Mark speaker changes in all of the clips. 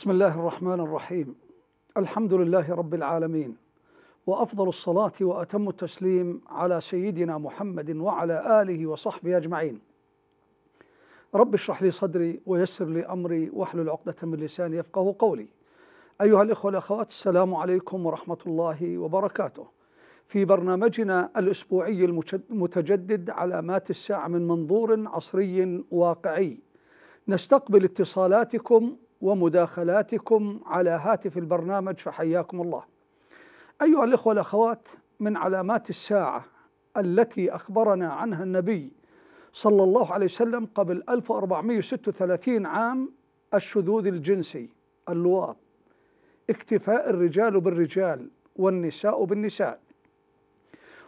Speaker 1: بسم الله الرحمن الرحيم الحمد لله رب العالمين وافضل الصلاه واتم التسليم على سيدنا محمد وعلى اله وصحبه اجمعين رب اشرح لي صدري ويسر لي امري واحلل عقده من لساني يفقه قولي ايها الاخوه والاخوات السلام عليكم ورحمه الله وبركاته في برنامجنا الاسبوعي المتجدد علامات الساعة من منظور عصري واقعي نستقبل اتصالاتكم ومداخلاتكم على هاتف البرنامج فحياكم الله. أيها الإخوة والأخوات من علامات الساعة التي أخبرنا عنها النبي صلى الله عليه وسلم قبل 1436 عام الشذوذ الجنسي اللواط اكتفاء الرجال بالرجال والنساء بالنساء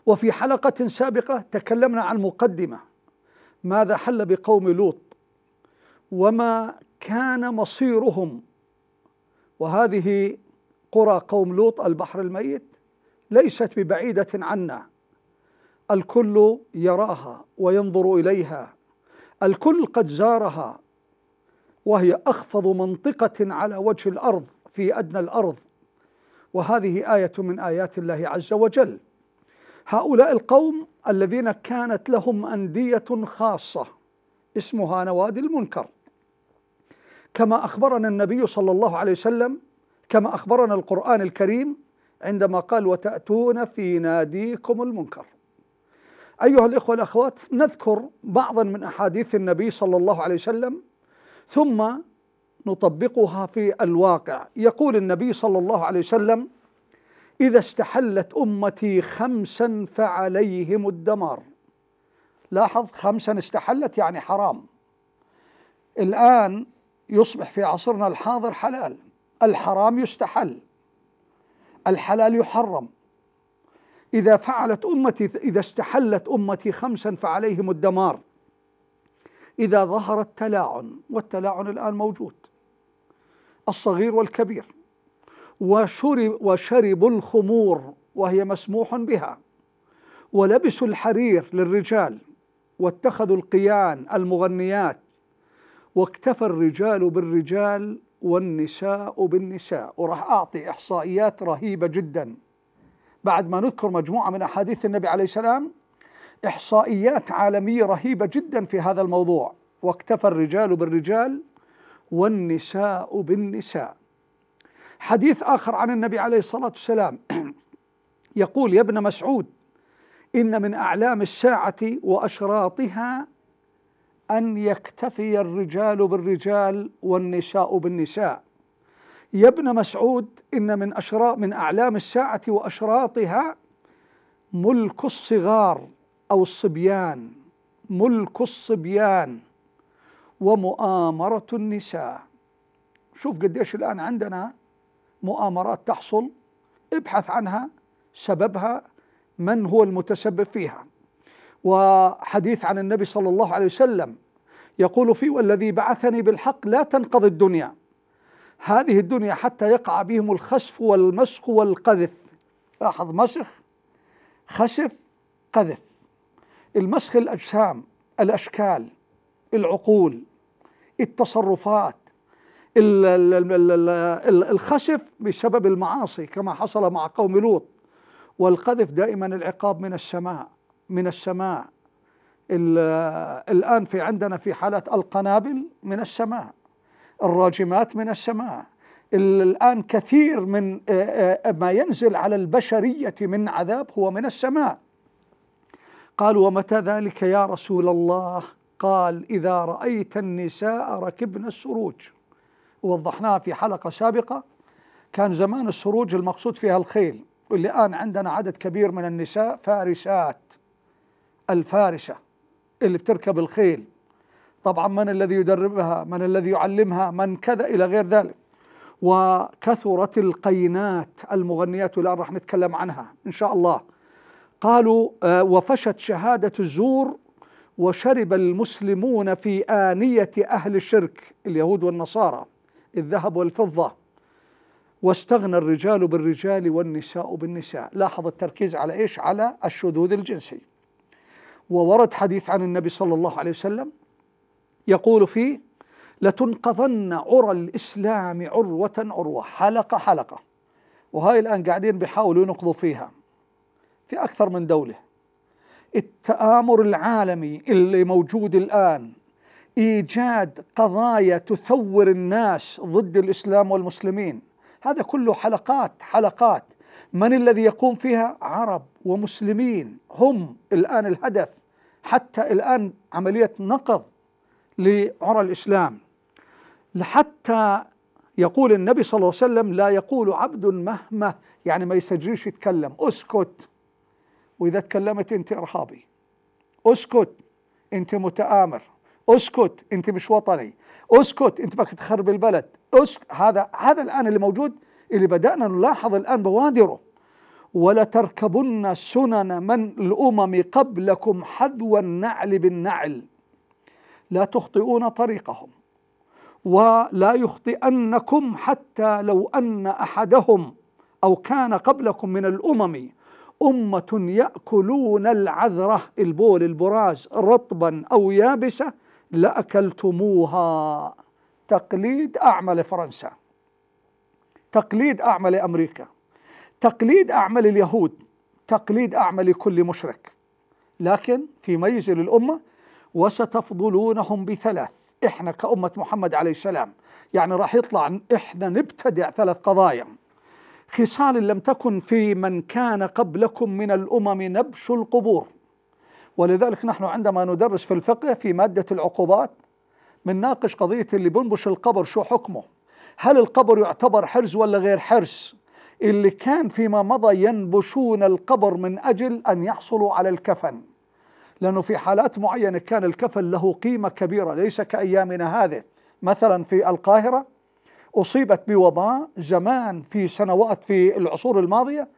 Speaker 1: وفي حلقة سابقة تكلمنا عن مقدمة ماذا حل بقوم لوط وما كان مصيرهم. وهذه قرى قوم لوط البحر الميت ليست ببعيدة عنا. الكل يراها وينظر إليها. الكل قد زارها. وهي أخفض منطقة على وجه الأرض في أدنى الأرض. وهذه آية من آيات الله عز وجل. هؤلاء القوم الذين كانت لهم أندية خاصة اسمها نوادي المنكر. كما أخبرنا النبي صلى الله عليه وسلم كما أخبرنا القرآن الكريم عندما قال وتأتون في ناديكم المنكر. أيها الإخوة والأخوات نذكر بعضا من أحاديث النبي صلى الله عليه وسلم ثم نطبقها في الواقع. يقول النبي صلى الله عليه وسلم إذا استحلت أمتي خمسا فعليهم الدمار. لاحظ خمسا استحلت يعني حرام. الآن يصبح في عصرنا الحاضر حلال. الحرام يستحل. الحلال يحرم. إذا فعلت أمتي إذا استحلت أمتي خمسا فعليهم الدمار. إذا ظهر التلاعن والتلاعن الآن موجود. الصغير والكبير. وشرب وشربوا الخمور وهي مسموح بها. ولبسوا الحرير للرجال. واتخذوا القيان المغنيات. واكتفى الرجال بالرجال والنساء بالنساء. وراح أعطي إحصائيات رهيبة جدا. بعد ما نذكر مجموعة من أحاديث النبي عليه السلام إحصائيات عالمية رهيبة جدا في هذا الموضوع. واكتفى الرجال بالرجال والنساء بالنساء. حديث آخر عن النبي عليه الصلاة والسلام. يقول يا ابن مسعود إن من أعلام الساعة وأشراطها أن يكتفي الرجال بالرجال والنساء بالنساء. يا ابن مسعود إن من أشراط من أعلام الساعة وأشراطها ملك الصغار أو الصبيان ملك الصبيان ومؤامرة النساء. شوف قديش الآن عندنا مؤامرات تحصل ابحث عنها سببها من هو المتسبب فيها. وحديث عن النبي صلى الله عليه وسلم يقول فيه والذي بعثني بالحق لا تنقضي الدنيا. هذه الدنيا حتى يقع بهم الخسف والمسخ والقذف. لاحظ مسخ خسف قذف. المسخ الأجسام الأشكال العقول التصرفات. الخسف بسبب المعاصي كما حصل مع قوم لوط. والقذف دائما العقاب من السماء. من السماء الآن في عندنا في حالة القنابل من السماء الراجمات من السماء الآن كثير من ما ينزل على البشرية من عذاب هو من السماء قالوا ومتى ذلك يا رسول الله؟ قال إذا رأيت النساء ركبن السروج. وضحناها في حلقة سابقة. كان زمان السروج المقصود فيها الخيل. والآن عندنا عدد كبير من النساء فارسات. الفارسة اللي بتركب الخيل. طبعا من الذي يدربها؟ من الذي يعلمها؟ من كذا إلى غير ذلك. وكثرت القينات المغنيات والآن راح نتكلم عنها إن شاء الله. قالوا وفشت شهادة الزور وشرب المسلمون في آنية أهل الشرك اليهود والنصارى الذهب والفضة. واستغنى الرجال بالرجال والنساء بالنساء. لاحظ التركيز على إيش؟ على الشذوذ الجنسي. وورد حديث عن النبي صلى الله عليه وسلم يقول فيه لتنقضن عرى الإسلام عروة عروة. حلقة حلقة. وهاي الآن قاعدين بيحاولوا ينقضوا فيها. في أكثر من دولة. التآمر العالمي اللي موجود الآن إيجاد قضايا تثور الناس ضد الإسلام والمسلمين. هذا كله حلقات حلقات. من الذي يقوم فيها؟ عرب ومسلمين. هم الآن الهدف. حتى الآن عملية نقض لعرى الإسلام. حتى يقول النبي صلى الله عليه وسلم لا يقول عبد مهما يعني ما يسجلش يتكلم. اسكت. وإذا تكلمت أنت إرهابي. اسكت. أنت متآمر. اسكت. أنت مش وطني. اسكت. أنت بدك تخرب البلد. اسكت. هذا هذا الآن اللي موجود اللي بدأنا نلاحظ الآن بوادره. ولتركبن سنن من الأمم قبلكم حذو النعل بالنعل. لا تخطئون طريقهم ولا يخطئنكم حتى لو أن أحدهم أو كان قبلكم من الأمم أمة يأكلون العذرة البول البراز رطبا أو يابسة لأكلتموها. تقليد اعمى لفرنسا تقليد اعمى لامريكا تقليد اعمى لليهود تقليد اعمى لكل مشرك. لكن في ميز للأمة وستفضلونهم بثلاث. إحنا كأمة محمد عليه السلام يعني راح يطلع إحنا نبتدع ثلاث قضايا. خصال لم تكن في من كان قبلكم من الأمم نبش القبور. ولذلك نحن عندما ندرس في الفقه في مادة العقوبات بنناقش قضية اللي بنبش القبر شو حكمه؟ هل القبر يعتبر حرز ولا غير حرز؟ اللي كان فيما مضى ينبشون القبر من أجل أن يحصلوا على الكفن. لأنه في حالات معينة كان الكفن له قيمة كبيرة ليس كأيامنا هذه. مثلا في القاهرة أصيبت بوباء زمان في سنوات في العصور الماضية.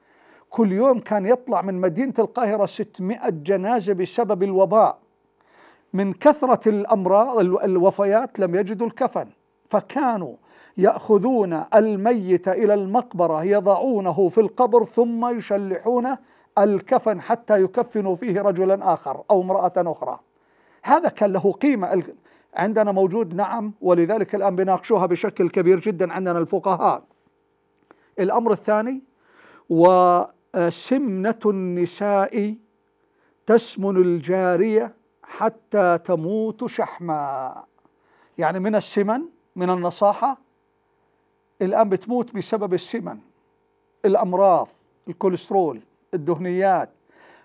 Speaker 1: كل يوم كان يطلع من مدينة القاهرة 600 جنازة بسبب الوباء. من كثرة الأمراض الوفيات لم يجدوا الكفن. فكانوا يأخذون الميت إلى المقبرة يضعونه في القبر ثم يشلحونه الكفن حتى يكفنوا فيه رجلا آخر أو امرأة أخرى. هذا كان له قيمة. عندنا موجود نعم ولذلك الآن بناقشوها بشكل كبير جدا عندنا الفقهاء. الأمر الثاني وسمنة النساء تسمن الجارية حتى تموت شحما. يعني من السمن من النصاحة الآن بتموت بسبب السمن الأمراض الكوليسترول الدهنيات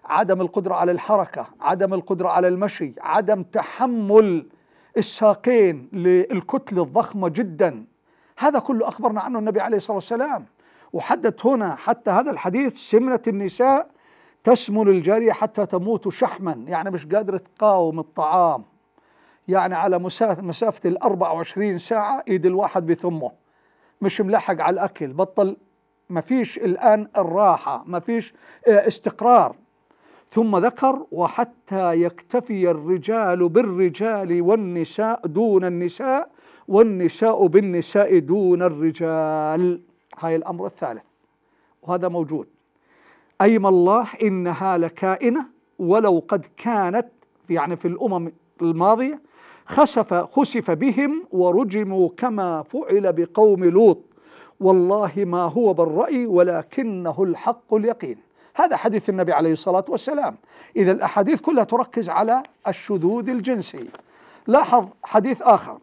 Speaker 1: عدم القدرة على الحركة عدم القدرة على المشي عدم تحمل الساقين للكتلة الضخمة جدا. هذا كله أخبرنا عنه النبي عليه الصلاة والسلام. وحدد هنا حتى هذا الحديث سمنة النساء تسمن الجارية حتى تموت شحما. يعني مش قادرة تقاوم الطعام. يعني على مسافة ال 24 ساعة إيد الواحد بثمه. مش ملحق على الأكل بطل ما فيش الآن الراحة ما فيش آه، استقرار. ثم ذكر وحتى يكتفي الرجال بالرجال والنساء دون النساء والنساء بالنساء دون الرجال. هاي الأمر الثالث. وهذا موجود. أيما الله إنها لكائنة ولو قد كانت يعني في الأمم الماضية خسف خسف بهم ورجموا كما فعل بقوم لوط. والله ما هو بالرأي ولكنه الحق اليقين. هذا حديث النبي عليه الصلاة والسلام. إذا الأحاديث كلها تركز على الشذوذ الجنسي. لاحظ حديث آخر.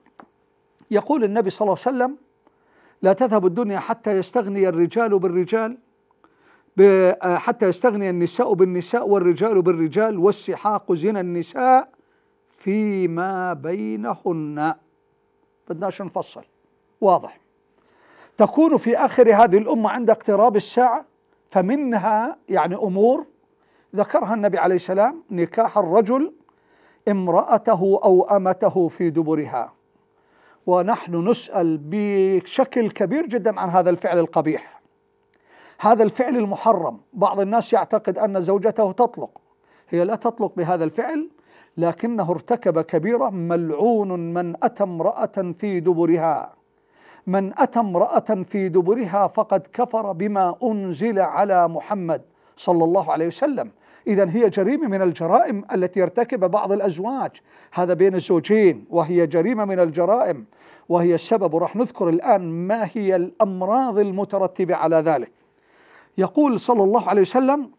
Speaker 1: يقول النبي صلى الله عليه وسلم لا تذهب الدنيا حتى يستغني الرجال بالرجال حتى يستغني النساء بالنساء والرجال بالرجال والسحاق زنا النساء فيما بينهن. بدناش نفصل. واضح. تكون في آخر هذه الأمة عند اقتراب الساعة فمنها يعني أمور ذكرها النبي عليه السلام نكاح الرجل امرأته أو أمته في دبرها. ونحن نسأل بشكل كبير جدا عن هذا الفعل القبيح. هذا الفعل المحرم. بعض الناس يعتقد أن زوجته تطلق. هي لا تطلق بهذا الفعل لكنه ارتكب كبيرة. ملعون من أتى امرأة في دبرها. من أتى امرأة في دبرها فقد كفر بما أنزل على محمد صلى الله عليه وسلم. إذا هي جريمة من الجرائم التي يرتكب بعض الأزواج. هذا بين الزوجين وهي جريمة من الجرائم وهي السبب. وراح نذكر الآن ما هي الأمراض المترتبة على ذلك. يقول صلى الله عليه وسلم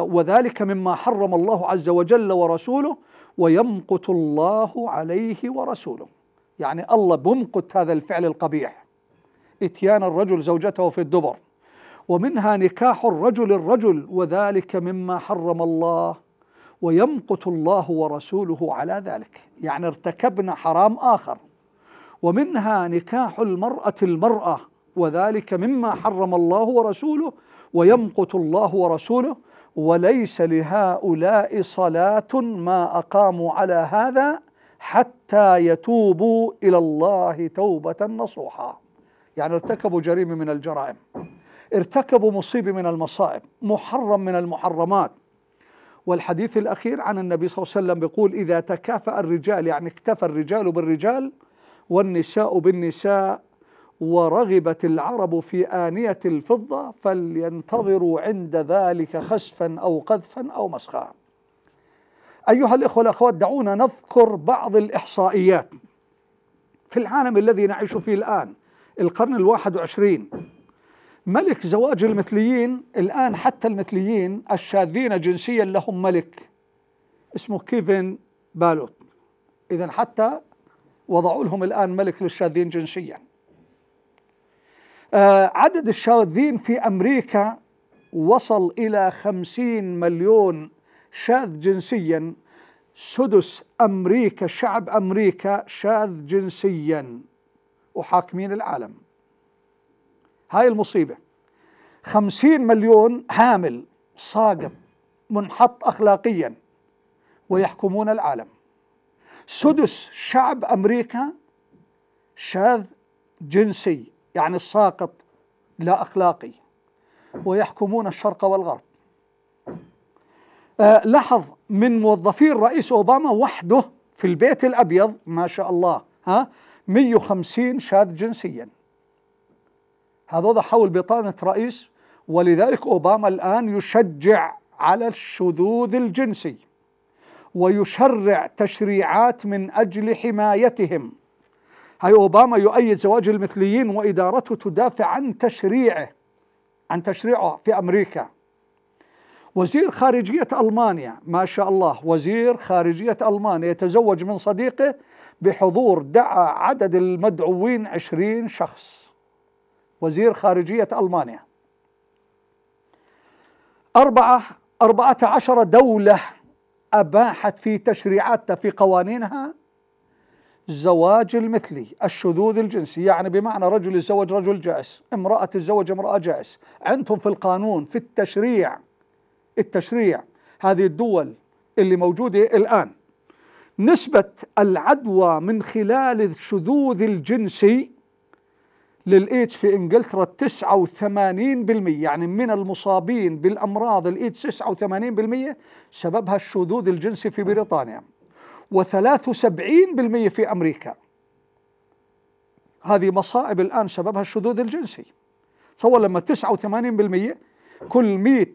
Speaker 1: وذلك مما حرم الله عز وجل ورسوله ويمقت الله عليه ورسوله. يعني الله بمقت هذا الفعل القبيح. إتيان الرجل زوجته في الدبر. ومنها نكاح الرجل الرجل وذلك مما حرم الله. ويمقت الله ورسوله على ذلك. يعني ارتكبنا حرام آخر. ومنها نكاح المرأة المرأة وذلك مما حرم الله ورسوله. ويمقت الله ورسوله. وليس لهؤلاء صلاة ما أقاموا على هذا حتى يتوبوا إلى الله توبة نصوحا. يعني ارتكبوا جريمة من الجرائم ارتكبوا مصيبة من المصائب محرم من المحرمات. والحديث الأخير عن النبي صلى الله عليه وسلم بيقول إذا تكافأ الرجال يعني اكتفى الرجال بالرجال والنساء بالنساء ورغبت العرب في آنية الفضة فلينتظروا عند ذلك خسفا أو قذفا أو مسخا أيها الإخوة والأخوات دعونا نذكر بعض الإحصائيات. في العالم الذي نعيش فيه الآن القرن الواحد وعشرين ملك زواج المثليين الآن حتى المثليين الشاذين جنسيا لهم ملك اسمه كيفن بالوت. إذا حتى وضعوا لهم الآن ملك للشاذين جنسيا. عدد الشاذين في أمريكا وصل إلى خمسين مليون شاذ جنسيا. سدس أمريكا شعب أمريكا شاذ جنسيا. وحاكمين العالم. هاي المصيبة. خمسين مليون هامل ساقط منحط أخلاقيا ويحكمون العالم. سدس شعب أمريكا شاذ جنسي. يعني الساقط لا أخلاقي ويحكمون الشرق والغرب. آه لاحظ من موظفي الرئيس أوباما وحده في البيت الأبيض ما شاء الله ها 150 شاذ جنسيا. هذا حول بطانة رئيس ولذلك أوباما الآن يشجع على الشذوذ الجنسي ويشرع تشريعات من أجل حمايتهم. هاي أوباما يؤيد زواج المثليين وإدارته تدافع عن تشريعه عن تشريعه في أمريكا. وزير خارجية ألمانيا ما شاء الله وزير خارجية ألمانيا يتزوج من صديقه بحضور دعا عدد المدعوين عشرين شخص. وزير خارجية ألمانيا. أربعة أربعة عشر دولة أباحت في تشريعاتها في قوانينها الزواج المثلي الشذوذ الجنسي يعني بمعنى رجل يتزوج رجل جائز امرأة تتزوج امرأة جائز عندهم في القانون في التشريع التشريع هذه الدول اللي موجودة الآن نسبة العدوى من خلال الشذوذ الجنسي للإيدز في إنجلترا 89% يعني من المصابين بالأمراض الإيدز 89% سببها الشذوذ الجنسي في بريطانيا. و73% في أمريكا. هذه مصائب الآن سببها الشذوذ الجنسي. تصور لما 89% كل 100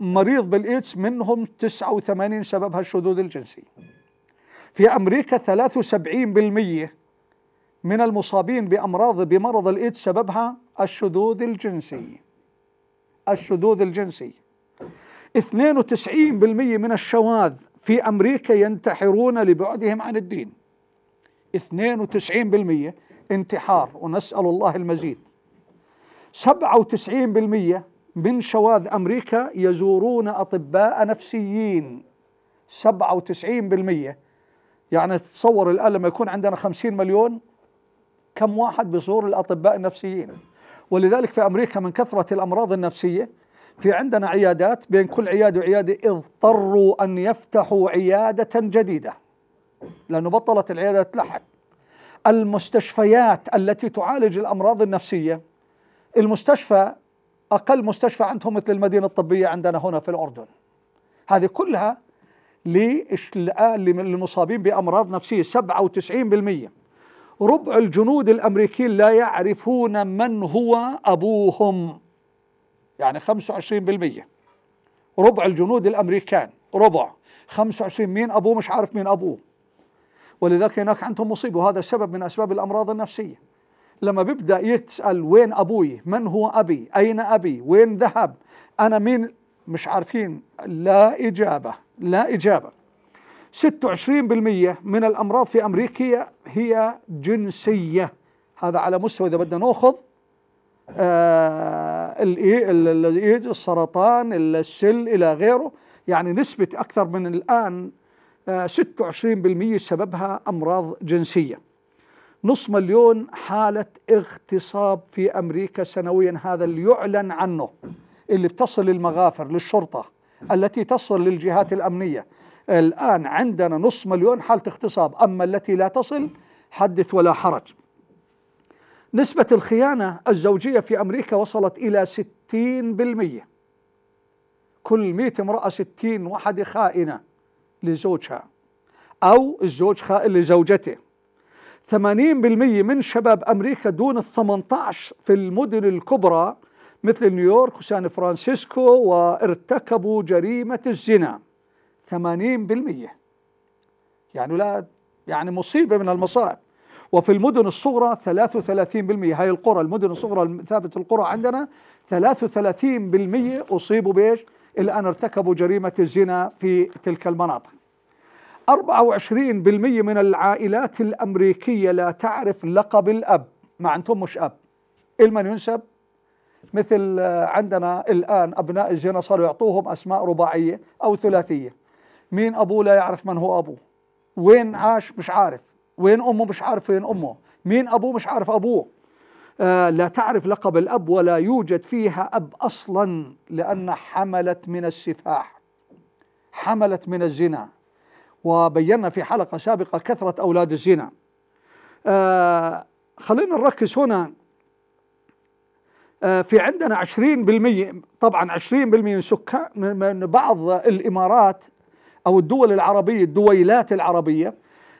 Speaker 1: مريض بالإيدز منهم 89 سببها الشذوذ الجنسي. في أمريكا 73% من المصابين بأمراض بمرض الإيدز سببها الشذوذ الجنسي. الشذوذ الجنسي. 92% من الشواذ في أمريكا ينتحرون لبعدهم عن الدين. 92% انتحار ونسأل الله المزيد. 97% من شواذ أمريكا يزورون أطباء نفسيين. 97% يعني تصور الآن لما يكون عندنا 50 مليون كم واحد بيزور الأطباء النفسيين؟ ولذلك في أمريكا من كثرة الأمراض النفسية في عندنا عيادات بين كل عيادة وعيادة اضطروا أن يفتحوا عيادة جديدة لأنه بطلت العيادة تلحق. المستشفيات التي تعالج الأمراض النفسية المستشفى أقل مستشفى عندهم مثل المدينة الطبية عندنا هنا في الأردن. هذه كلها للمصابين بأمراض نفسية 97% ربع الجنود الأمريكيين لا يعرفون من هو أبوهم. يعني 25% ربع الجنود الأمريكان ربع. 25 مين أبوه؟ مش عارف مين أبوه. ولذلك هناك عندهم مصيبة وهذا سبب من أسباب الأمراض النفسية. لما بيبدأ يسأل وين أبوي؟ من هو أبي؟ أين أبي؟ وين ذهب؟ أنا مين؟ مش عارفين. لا إجابة لا إجابة. 26% من الأمراض في أمريكا هي جنسية. هذا على مستوى إذا بدنا نأخذ آه الايدز السرطان السل إلى غيره. يعني نسبة أكثر من الآن آه 26% سببها أمراض جنسية. نص مليون حالة اغتصاب في أمريكا سنويا هذا اللي يعلن عنه اللي بتصل للمغافر للشرطة التي تصل للجهات الأمنية. الآن عندنا نص مليون حالة اغتصاب أما التي لا تصل حدث ولا حرج. نسبة الخيانة الزوجية في أمريكا وصلت إلى 60% كل 100 امرأة 60 واحدة خائنة لزوجها أو الزوج خائن لزوجته. 80% من شباب أمريكا دون ال 18 في المدن الكبرى مثل نيويورك وسان فرانسيسكو وارتكبوا جريمة الزنا. 80% يعني لا يعني مصيبة من المصائب. وفي المدن الصغرى 33% هاي القرى المدن الصغرى ثابت القرى عندنا 33% أصيبوا بإيش؟ الآن ارتكبوا جريمة الزنا في تلك المناطق. 24% من العائلات الأمريكية لا تعرف لقب الأب. ما عندهم مش أب. إلمن ينسب. مثل عندنا الآن أبناء الزنا صاروا يعطوهم أسماء رباعية أو ثلاثية. مين أبوه؟ لا يعرف من هو أبوه. وين عاش؟ مش عارف. وين أمه؟ مش عارف وين أمه. مين أبوه؟ مش عارف أبوه. آه لا تعرف لقب الأب ولا يوجد فيها أب أصلا لأن حملت من السفاح. حملت من الزنا. وبينا في حلقة سابقة كثرة أولاد الزنا. آه خلينا نركز هنا. آه في عندنا 20% طبعا 20% من سكان من بعض الإمارات أو الدول العربية الدويلات العربية. آه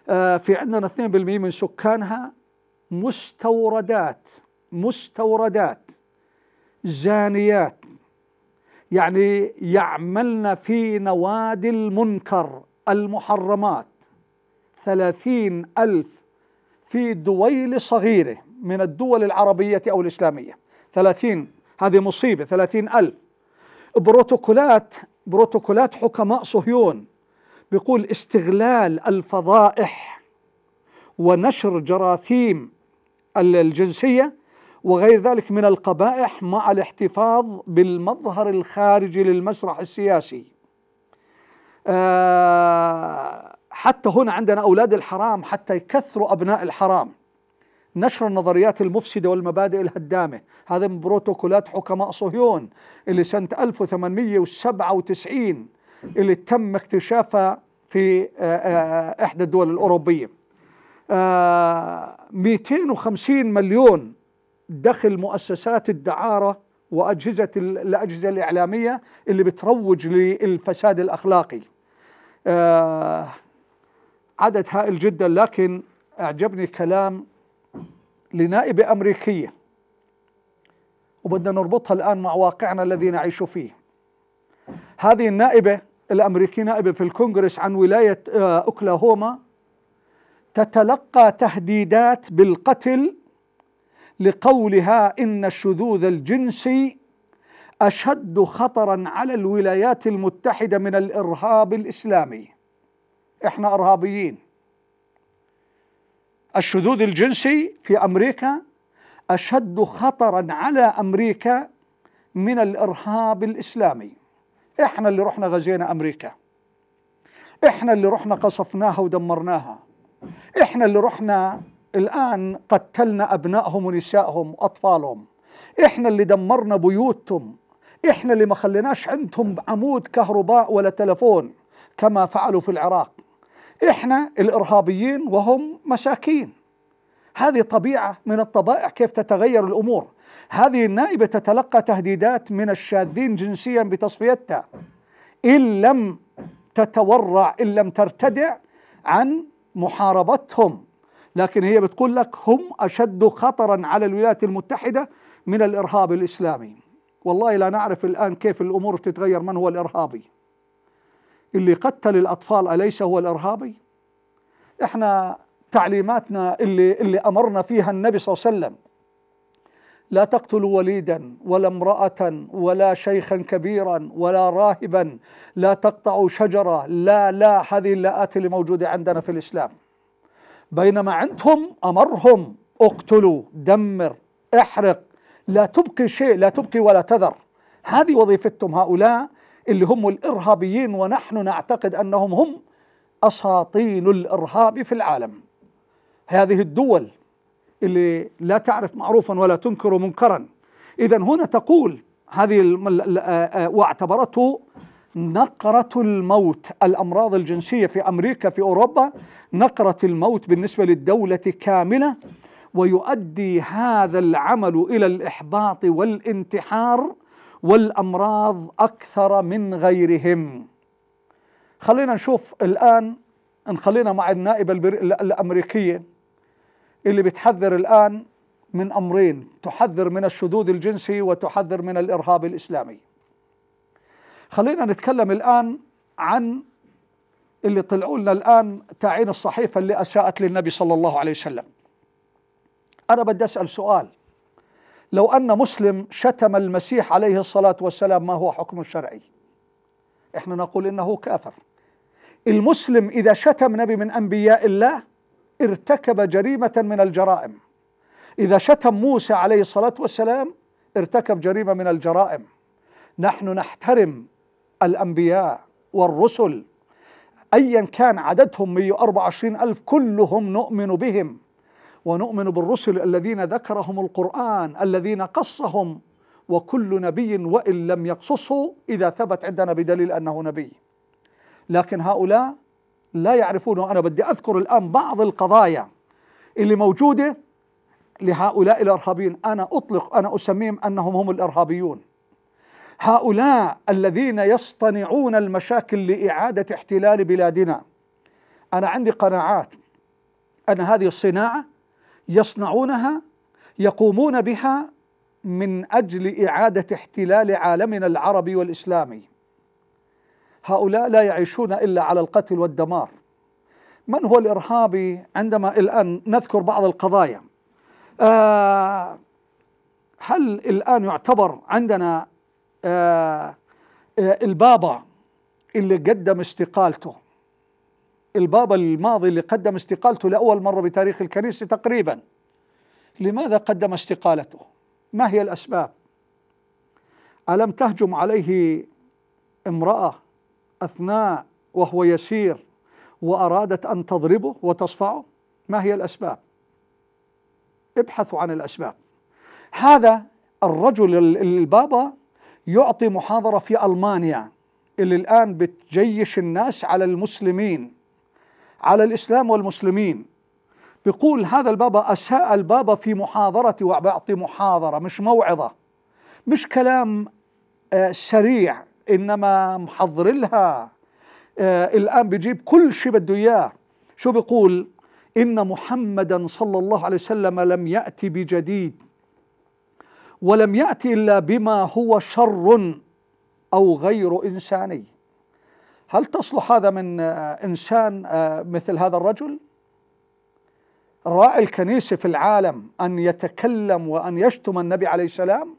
Speaker 1: في عندنا 2% من سكانها مستوردات مستوردات زانيات. يعني يعملن في نوادي المنكر المحرمات. ثلاثين ألف في دويل صغيرة من الدول العربية أو الإسلامية. ثلاثين هذه مصيبة ثلاثين ألف. بروتوكولات بروتوكولات حكماء صهيون. بيقول استغلال الفضائح ونشر جراثيم الجنسية وغير ذلك من القبائح مع الاحتفاظ بالمظهر الخارجي للمسرح السياسي. آه حتى هنا عندنا أولاد الحرام حتى يكثروا أبناء الحرام. نشر النظريات المفسدة والمبادئ الهدامة. هذا من بروتوكولات حكماء صهيون اللي سنة 1897 اللي تم اكتشافها في آه آه إحدى الدول الأوروبية. 250 مليون دخل مؤسسات الدعارة وأجهزة الأجهزة الإعلامية اللي بتروج للفساد الأخلاقي. آه عدد هائل جدا لكن أعجبني كلام لنائبة أمريكية. وبدنا نربطها الآن مع واقعنا الذي نعيش فيه. هذه النائبة الأمريكية نائبة في الكونغرس عن ولاية آه أوكلاهوما تتلقى تهديدات بالقتل لقولها إن الشذوذ الجنسي أشد خطرا على الولايات المتحدة من الإرهاب الإسلامي. إحنا إرهابيين. الشذوذ الجنسي في أمريكا أشد خطرا على أمريكا من الإرهاب الإسلامي. إحنا اللي رحنا غزينا أمريكا. إحنا اللي رحنا قصفناها ودمرناها. إحنا اللي رحنا الآن قتلنا أبنائهم ونسائهم وأطفالهم. إحنا اللي دمرنا بيوتهم. إحنا اللي ما خليناش عندهم عمود كهرباء ولا تلفون كما فعلوا في العراق. إحنا الإرهابيين وهم مساكين. هذه طبيعة من الطبائع كيف تتغير الأمور. هذه النائبة تتلقى تهديدات من الشاذين جنسيا بتصفيتها. إن لم تتورع إن لم ترتدع عن محاربتهم. لكن هي بتقول لك هم أشد خطرا على الولايات المتحدة من الإرهاب الإسلامي. والله لا نعرف الآن كيف الأمور تتغير من هو الإرهابي؟ اللي قتل الأطفال أليس هو الإرهابي؟ إحنا تعليماتنا اللي اللي أمرنا فيها النبي صلى الله عليه وسلم لا تقتلوا وليدا ولا امرأة ولا شيخا كبيرا ولا راهبا. لا تقطعوا شجرة. لا لا هذه اللاءات اللي موجودة عندنا في الإسلام. بينما عندهم أمرهم. اقتلوا دمر احرق. لا تبقي شيء لا تبقي ولا تذر. هذه وظيفتهم هؤلاء اللي هم الإرهابيين ونحن نعتقد أنهم هم أساطين الإرهاب في العالم. هذه الدول اللي لا تعرف معروفا ولا تنكر منكرا. إذا هنا تقول هذه واعتبرته نقرة الموت الأمراض الجنسية في أمريكا في أوروبا نقرة الموت بالنسبة للدولة كاملة ويؤدي هذا العمل إلى الإحباط والانتحار والأمراض أكثر من غيرهم. خلينا نشوف الآن نخلينا مع النائبة الأمريكية. اللي بتحذر الآن من أمرين تحذر من الشذوذ الجنسي وتحذر من الإرهاب الإسلامي. خلينا نتكلم الآن عن اللي طلعوا لنا الآن تعين الصحيفة اللي أساءت للنبي صلى الله عليه وسلم. أنا بدي أسأل سؤال. لو أن مسلم شتم المسيح عليه الصلاة والسلام ما هو حكم الشرعي؟ إحنا نقول إنه كافر. المسلم إذا شتم نبي من أنبياء الله ارتكب جريمة من الجرائم. إذا شتم موسى عليه الصلاة والسلام ارتكب جريمة من الجرائم. نحن نحترم الأنبياء والرسل. أيا كان عددهم 124 ألف كلهم نؤمن بهم. ونؤمن بالرسل الذين ذكرهم القرآن الذين قصهم. وكل نبي وإن لم يقصصه إذا ثبت عندنا بدليل أنه نبي. لكن هؤلاء لا يعرفون وأنا بدي أذكر الآن بعض القضايا اللي موجودة لهؤلاء الإرهابيين. أنا أطلق أنا أسميهم أنهم هم الإرهابيون. هؤلاء الذين يصطنعون المشاكل لإعادة احتلال بلادنا. أنا عندي قناعات أن هذه الصناعة يصنعونها يقومون بها من أجل إعادة احتلال عالمنا العربي والإسلامي. هؤلاء لا يعيشون إلا على القتل والدمار. من هو الارهابي عندما الآن نذكر بعض القضايا؟ آه هل الآن يعتبر عندنا آه آه البابا اللي قدم استقالته؟ البابا الماضي اللي قدم استقالته لأول مرة بتاريخ الكنيسة تقريبا. لماذا قدم استقالته؟ ما هي الأسباب؟ ألم تهجم عليه امرأة أثناء وهو يسير وأرادت أن تضربه وتصفعه ما هي الأسباب؟ ابحثوا عن الأسباب. هذا الرجل البابا يعطي محاضرة في ألمانيا اللي الآن بتجيش الناس على المسلمين على الإسلام والمسلمين. بيقول هذا البابا أساء البابا في محاضرتي وبيعطي محاضرة مش موعظة مش كلام آه، سريع. إنما محضر لها. آه الآن بيجيب كل شيء بده إياه. شو بيقول؟ إن محمدا صلى الله عليه وسلم لم يأتي بجديد ولم يأتي إلا بما هو شر أو غير إنساني. هل تصلح هذا من آه إنسان آه مثل هذا الرجل؟ راعي الكنيسة في العالم أن يتكلم وأن يشتم النبي عليه السلام؟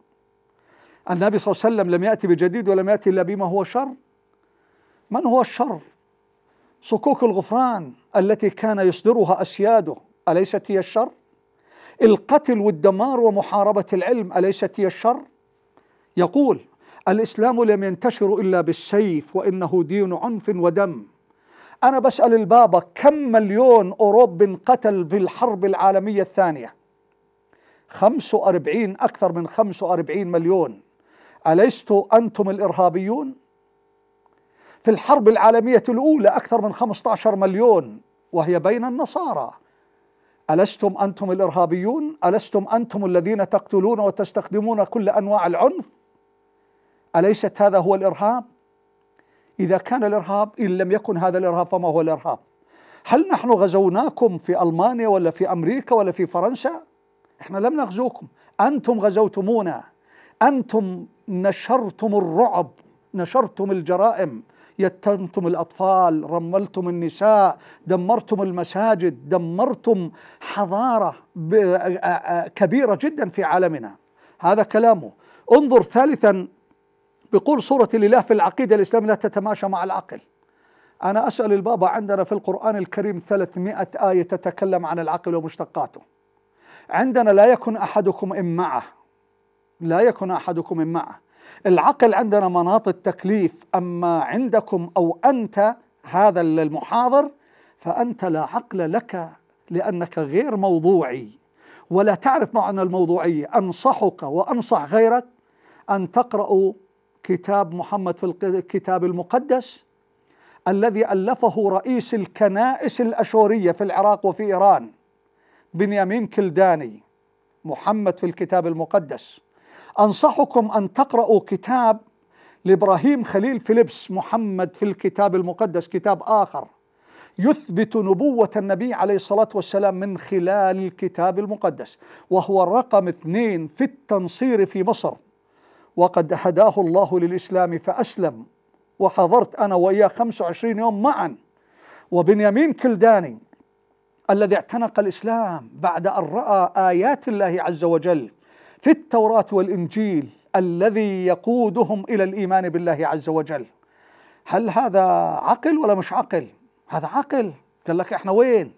Speaker 1: النبي صلى الله عليه وسلم لم يأتي بجديد ولم يأتي إلا بما هو شر. من هو الشر؟ صكوك الغفران التي كان يصدرها أسياده أليست هي الشر؟ القتل والدمار ومحاربة العلم أليست هي الشر؟ يقول الإسلام لم ينتشر إلا بالسيف وإنه دين عنف ودم. أنا بسأل البابا كم مليون أوروب قتل في الحرب العالمية الثانية؟ 45 أكثر من 45 مليون. ألست أنتم الإرهابيون؟ في الحرب العالمية الأولى أكثر من 15 مليون وهي بين النصارى ألستم أنتم الإرهابيون؟ ألستم أنتم الذين تقتلون وتستخدمون كل أنواع العنف؟ أليست هذا هو الإرهاب؟ إذا كان الإرهاب إن لم يكن هذا الإرهاب فما هو الإرهاب؟ هل نحن غزوناكم في ألمانيا ولا في أمريكا ولا في فرنسا؟ إحنا لم نغزوكم أنتم غزوتمونا أنتم نشرتم الرعب نشرتم الجرائم يتمتم الأطفال رملتم النساء دمرتم المساجد دمرتم حضارة كبيرة جدا في عالمنا. هذا كلامه. انظر ثالثا بقول سورة الإله في العقيدة الإسلامية لا تتماشى مع العقل. أنا أسأل البابا عندنا في القرآن الكريم 300 آية تتكلم عن العقل ومشتقاته. عندنا لا يكن أحدكم إن معه. لا يكن أحدكم إن معه. العقل عندنا مناط التكليف أما عندكم أو أنت هذا المحاضر فأنت لا عقل لك لأنك غير موضوعي. ولا تعرف معنى الموضوعية أنصحك وأنصح غيرك أن تقرأوا كتاب محمد في الكتاب المقدس الذي ألفه رئيس الكنائس الأشورية في العراق وفي إيران بنيامين كلداني محمد في الكتاب المقدس. أنصحكم أن تقرأوا كتاب لإبراهيم خليل فيليبس محمد في الكتاب المقدس كتاب آخر. يثبت نبوة النبي عليه الصلاة والسلام من خلال الكتاب المقدس وهو الرقم اثنين في التنصير في مصر. وقد هداه الله للإسلام فأسلم. وحضرت أنا وإياه 25 يوم معا. وبنيامين كلداني الذي اعتنق الإسلام بعد أن رأى آيات الله عز وجل. في التوراة والإنجيل الذي يقودهم إلى الإيمان بالله عز وجل. هل هذا عقل ولا مش عقل؟ هذا عقل. قال لك إحنا وين؟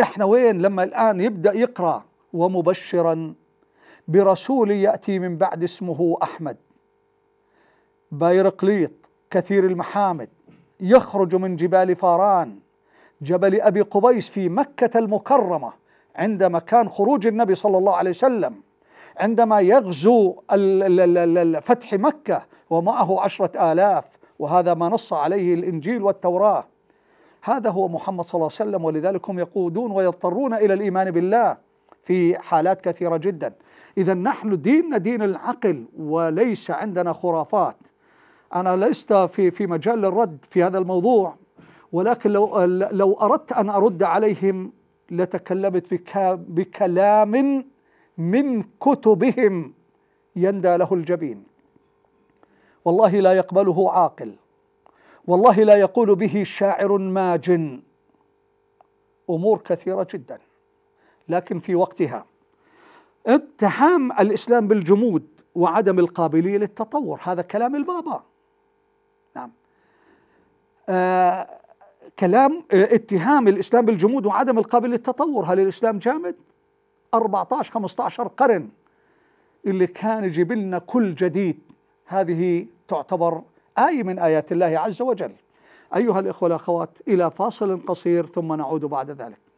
Speaker 1: إحنا وين؟ لما الآن يبدأ يقرأ ومبشرا برسول يأتي من بعد اسمه أحمد. بايرقليط كثير المحامد يخرج من جبال فاران جبل أبي قبيس في مكة المكرمة عندما كان خروج النبي صلى الله عليه وسلم. عندما يغزو فتح مكة ومعه عشرة آلاف وهذا ما نص عليه الإنجيل والتوراة. هذا هو محمد صلى الله عليه وسلم ولذلك هم يقودون ويضطرون إلى الإيمان بالله في حالات كثيرة جدا. إذا نحن ديننا دين العقل وليس عندنا خرافات. أنا لست في في مجال الرد في هذا الموضوع ولكن لو لو أردت أن أرد عليهم لتكلمت بكلام من كتبهم يندى له الجبين. والله لا يقبله عاقل. والله لا يقول به شاعر ماجن. أمور كثيرة جدا. لكن في وقتها اتهام الإسلام بالجمود وعدم القابلية للتطور. هذا كلام البابا. نعم. آه كلام اتهام الإسلام بالجمود وعدم القابلية للتطور. هل الإسلام جامد؟ 14 15 قرن اللي كان يجيب لنا كل جديد. هذه تعتبر آية من آيات الله عز وجل. أيها الإخوة والأخوات إلى فاصل قصير ثم نعود بعد ذلك.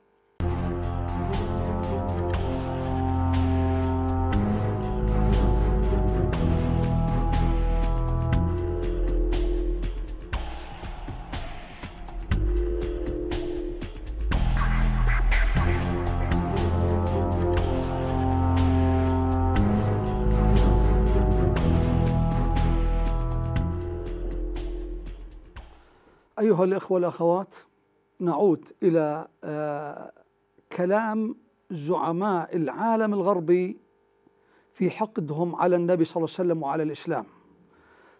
Speaker 1: أيها الإخوة والأخوات نعود إلى آه، كلام زعماء العالم الغربي في حقدهم على النبي صلى الله عليه وسلم وعلى الإسلام.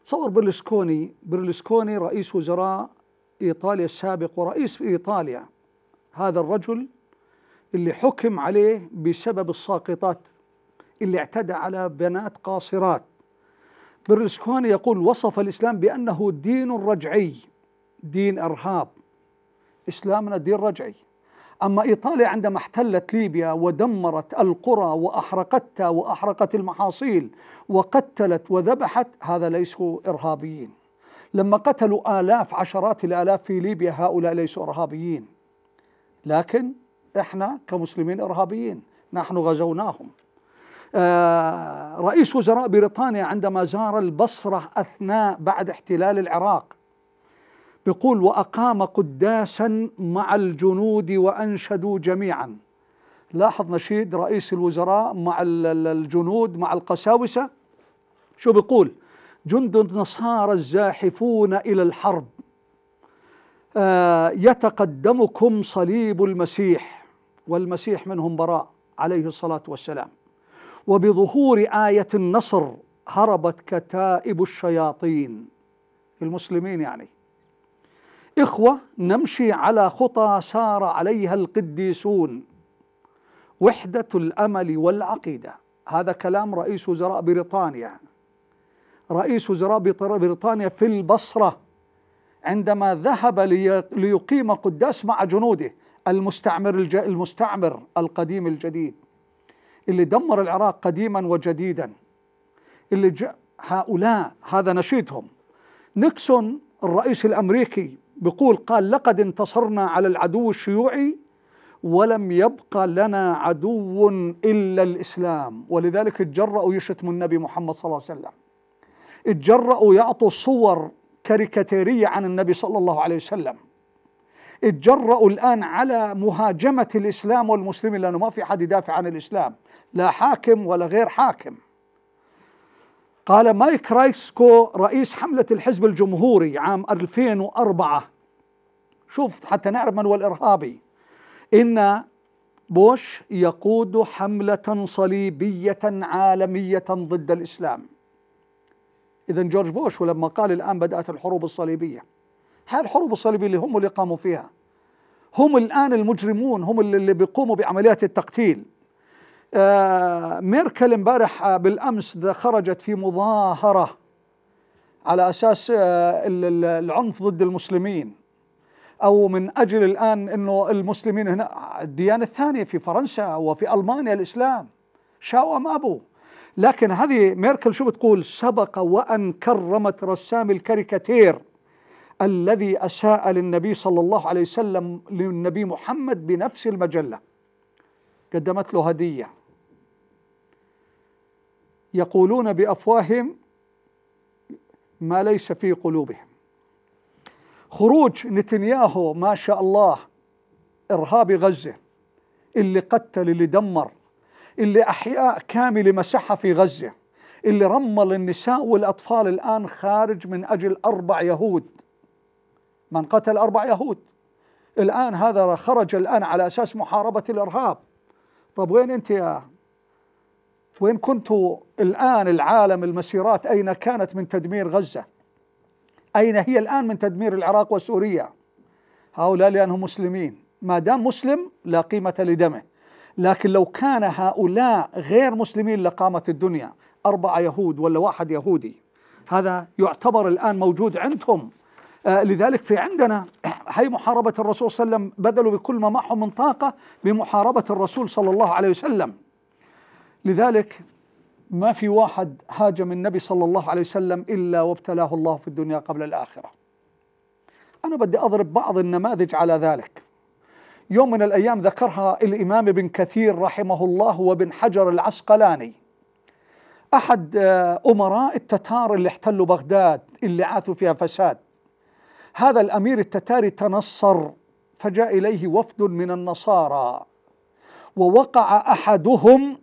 Speaker 1: تصور برلسكوني برلسكوني رئيس وزراء إيطاليا السابق ورئيس إيطاليا. هذا الرجل اللي حكم عليه بسبب الساقطات اللي اعتدى على بنات قاصرات. برلسكوني يقول وصف الإسلام بأنه دين رجعي دين إرهاب. إسلامنا دين رجعي. أما إيطاليا عندما احتلت ليبيا ودمرت القرى وأحرقتها وأحرقت المحاصيل وقتلت وذبحت هذا ليسوا إرهابيين. لما قتلوا آلاف عشرات الآلاف في ليبيا هؤلاء ليسوا إرهابيين. لكن إحنا كمسلمين إرهابيين نحن غزوناهم. آه رئيس وزراء بريطانيا عندما زار البصرة أثناء بعد احتلال العراق بيقول وأقام قداسا مع الجنود وأنشدوا جميعا. لاحظ نشيد رئيس الوزراء مع الجنود مع القساوسة؟ شو بيقول جند النصارى الزاحفون إلى الحرب. آه يتقدمكم صليب المسيح والمسيح منهم براء عليه الصلاة والسلام. وبظهور آية النصر هربت كتائب الشياطين المسلمين يعني. إخوة نمشي على خطى سار عليها القديسون. وحدة الأمل والعقيدة. هذا كلام رئيس وزراء بريطانيا. رئيس وزراء بريطانيا في البصرة عندما ذهب ليقيم قداس مع جنوده المستعمر المستعمر القديم الجديد. اللي دمر العراق قديما وجديدا. اللي جاء هؤلاء هذا نشيدهم. نيكسون الرئيس الأمريكي بيقول قال لقد انتصرنا على العدو الشيوعي ولم يبقى لنا عدو إلا الإسلام. ولذلك اتجرأوا يشتموا النبي محمد صلى الله عليه وسلم. اتجرأوا يعطوا صور كاريكاتيرية عن النبي صلى الله عليه وسلم. اتجرأوا الآن على مهاجمة الإسلام والمسلمين لأنه ما في حد يدافع عن الإسلام لا حاكم ولا غير حاكم. قال مايك رايسكو رئيس حملة الحزب الجمهوري عام 2004 شوف حتى نعرف من هو الإرهابي. إن بوش يقود حملة صليبية عالمية ضد الإسلام. إذا جورج بوش ولما قال الآن بدأت الحروب الصليبية. هاي الحروب الصليبية اللي هم اللي قاموا فيها. هم الآن المجرمون هم اللي بيقوموا بعمليات التقتيل. آه ميركل امبارح بالأمس خرجت في مظاهرة على أساس آه العنف ضد المسلمين. أو من أجل الآن أنه المسلمين هنا الديانة الثانية في فرنسا وفي ألمانيا الإسلام شاءوا أم أبوا لكن هذه ميركل شو بتقول؟ سبق وأن كرمت رسام الكاريكاتير الذي أساء للنبي صلى الله عليه وسلم للنبي محمد بنفس المجلة. قدمت له هدية. يقولون بأفواههم ما ليس في قلوبهم. خروج نتنياهو ما شاء الله ارهابي غزة اللي قتل اللي دمر اللي أحياء كاملة مسحها في غزة اللي رمل النساء والأطفال الآن خارج من أجل أربع يهود. من قتل أربع يهود؟ الآن هذا خرج الآن على أساس محاربة الإرهاب. طب وين أنت يا؟ وين كنتوا الآن العالم المسيرات؟ أين كانت من تدمير غزة؟ أين هي الآن من تدمير العراق وسوريا؟ هؤلاء لأنهم مسلمين. ما دام مسلم لا قيمة لدمه. لكن لو كان هؤلاء غير مسلمين لقامت الدنيا. أربعة يهود ولا واحد يهودي. هذا يعتبر الآن موجود عندهم. آه، لذلك في عندنا هي محاربة الرسول صلى الله عليه وسلم. بذلوا بكل ما معهم من طاقة بمحاربة الرسول صلى الله عليه وسلم. لذلك ما في واحد هاجم النبي صلى الله عليه وسلم إلا وابتلاه الله في الدنيا قبل الآخرة. أنا بدي أضرب بعض النماذج على ذلك. يوم من الأيام ذكرها الإمام ابن كثير رحمه الله وابن حجر العسقلاني. أحد آه، أمراء التتار اللي احتلوا بغداد اللي عاثوا فيها فساد. هذا الأمير التتاري تنصر فجاء إليه وفد من النصارى. ووقع أحدهم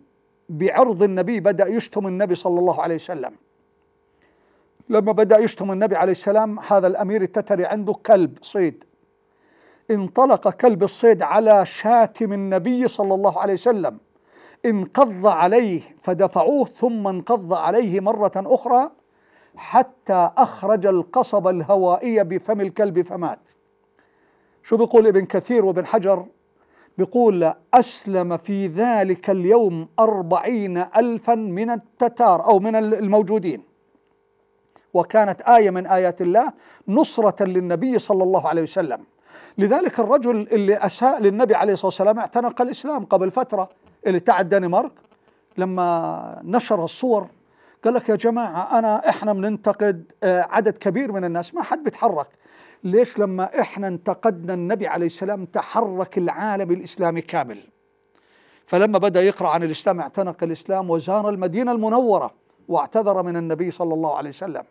Speaker 1: بعرض النبي بدأ يشتم النبي صلى الله عليه وسلم. لما بدأ يشتم النبي عليه السلام هذا الأمير التتري عنده كلب صيد. انطلق كلب الصيد على شاتم النبي صلى الله عليه وسلم. انقض عليه فدفعوه ثم انقض عليه مرة أخرى حتى أخرج القصب الهوائي بفم الكلب فمات. شو بيقول ابن كثير وابن حجر؟ بيقول أسلم في ذلك اليوم أربعين ألفا من التتار أو من الموجودين. وكانت آية من آيات الله نصرة للنبي صلى الله عليه وسلم. لذلك الرجل اللي أساء للنبي عليه الصلاة والسلام اعتنق الإسلام قبل فترة اللي تاع الدنمارك لما نشر الصور قال لك يا جماعة أنا إحنا بننتقد آه، عدد كبير من الناس ما حد بيتحرك. ليش لما إحنا انتقدنا النبي عليه السلام تحرك العالم الإسلامي كامل؟ فلما بدأ يقرأ عن الإسلام اعتنق الإسلام وزار المدينة المنورة واعتذر من النبي صلى الله عليه وسلم.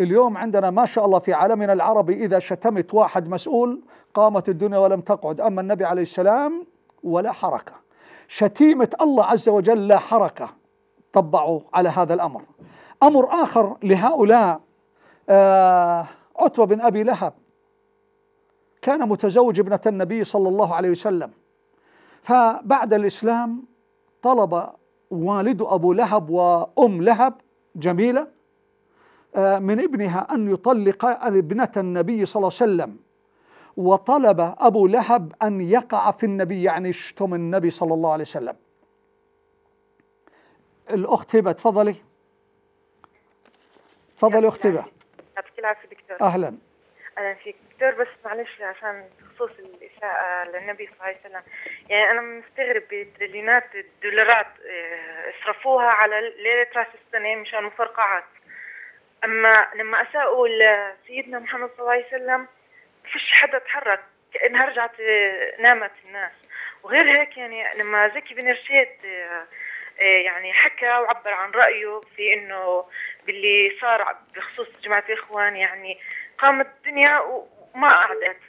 Speaker 1: اليوم عندنا ما شاء الله في عالمنا العربي إذا شتمت واحد مسؤول قامت الدنيا ولم تقعد. أما النبي عليه السلام ولا حركة. شتيمة الله عز وجل لا حركة. طبعوا على هذا الأمر. أمر آخر لهؤلاء آه عتبة بن أبي لهب. كان متزوج ابنة النبي صلى الله عليه وسلم. فبعد الإسلام طلب والد أبو لهب وأم لهب جميلة آه من ابنها أن يطلق ابنة النبي صلى الله عليه وسلم. وطلب أبو لهب أن يقع في النبي يعني يشتم النبي صلى الله عليه وسلم. الأخت هبة تفضلي. تفضلي أخت هبة.
Speaker 2: دكتور.
Speaker 1: أهلا.
Speaker 2: أهلا فيك. دكتور بس معلش عشان بخصوص الإساءة للنبي صلى الله عليه وسلم. يعني أنا مستغرب بتريليونات الدولارات آه، اصرفوها على ليلة رأس السنة مشان مفرقعات. أما لما أساءوا لسيدنا محمد صلى الله عليه وسلم فيش حدا تحرك كأنها رجعت آه، نامت الناس. وغير هيك يعني لما زكي بن رشيد آه، آه، يعني حكى وعبر عن رأيه في إنه باللي صار بخصوص جماعة الإخوان يعني قامت الدنيا وما قعدت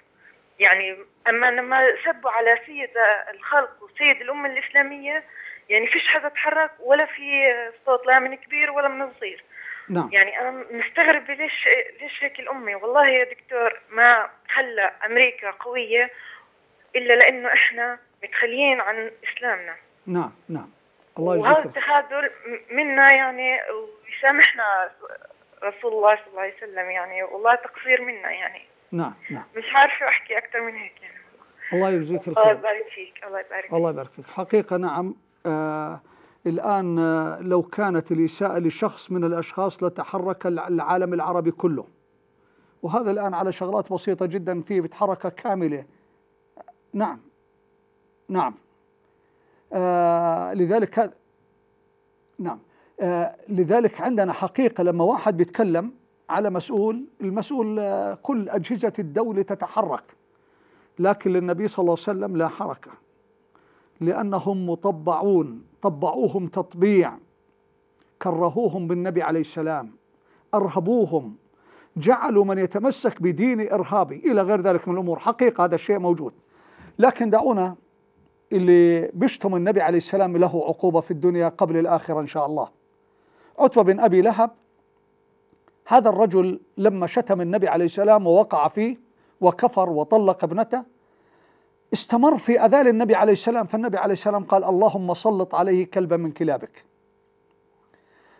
Speaker 2: يعني أما لما سبوا على سيد الخلق وسيد الأمة الإسلامية يعني فيش حدا تحرك ولا في صوت لا من كبير ولا من صغير.
Speaker 1: نعم.
Speaker 2: يعني أنا مستغربه ليش ليش هيك الأمة؟ والله يا دكتور ما خلى أمريكا قوية إلا لأنه إحنا متخليين عن إسلامنا.
Speaker 1: نعم نعم. الله
Speaker 2: وهذا
Speaker 1: يجزيك
Speaker 2: التخاذل منا يعني ويسامحنا رسول الله صلى الله عليه وسلم يعني والله تقصير منا يعني.
Speaker 1: نعم نعم.
Speaker 2: مش عارفة أحكي أكثر من هيك يعني.
Speaker 1: الله يجزيك
Speaker 2: الله
Speaker 1: الخير
Speaker 2: يبارك فيك الله يبارك فيك.
Speaker 1: الله يبارك فيك. حقيقة نعم آه الآن آه لو كانت الإساءة لشخص من الأشخاص لتحرك الع- العالم العربي كله. وهذا الآن على شغلات بسيطة جدا فيه بتحركة كاملة. نعم. نعم. آه لذلك نعم. آه لذلك عندنا حقيقة لما واحد بيتكلم على مسؤول المسؤول آه كل أجهزة الدولة تتحرك لكن للنبي صلى الله عليه وسلم لا حركة لأنهم مطبعون طبعوهم تطبيع كرهوهم بالنبي عليه السلام أرهبوهم جعلوا من يتمسك بدين إرهابي إلى غير ذلك من الأمور. حقيقة هذا الشيء موجود لكن دعونا اللي بيشتم النبي عليه السلام له عقوبة في الدنيا قبل الآخرة إن شاء الله. عتبة بن أبي لهب هذا الرجل لما شتم النبي عليه السلام ووقع فيه وكفر وطلق ابنته استمر في أذان النبي عليه السلام فالنبي عليه السلام قال اللهم سلط عليه كلبا من كلابك.